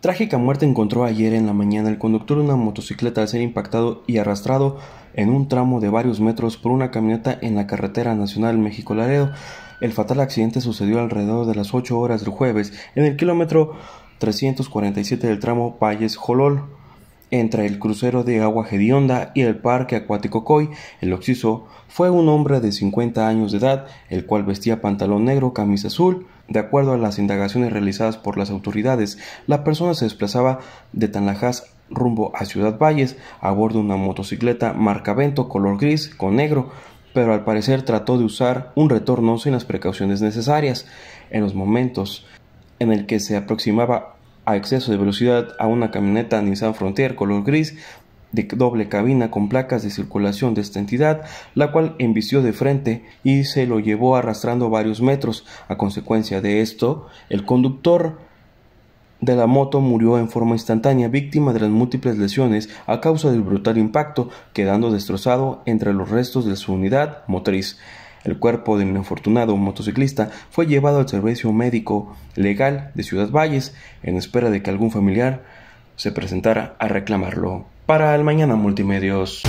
Trágica muerte encontró ayer en la mañana el conductor de una motocicleta al ser impactado y arrastrado en un tramo de varios metros por una camioneta en la carretera nacional México-Laredo. El fatal accidente sucedió alrededor de las 8 horas del jueves en el kilómetro 347 del tramo Valles-Jolol entre el crucero de agua Gedionda y el parque acuático Coy. El occiso fue un hombre de 50 años de edad, el cual vestía pantalón negro, camisa azul. De acuerdo a las indagaciones realizadas por las autoridades, la persona se desplazaba de Tanlajas rumbo a Ciudad Valles a bordo de una motocicleta marca Vento color gris con negro, pero al parecer trató de usar un retorno sin las precauciones necesarias. En los momentos en el que se aproximaba a exceso de velocidad a una camioneta Nissan Frontier color gris de doble cabina con placas de circulación de esta entidad, la cual embistió de frente y se lo llevó arrastrando varios metros. A consecuencia de esto, el conductor de la moto murió en forma instantánea, víctima de las múltiples lesiones a causa del brutal impacto, quedando destrozado entre los restos de su unidad motriz. El cuerpo del infortunado motociclista fue llevado al servicio médico legal de Ciudad Valles en espera de que algún familiar se presentara a reclamarlo. Para el Mañana Multimedios.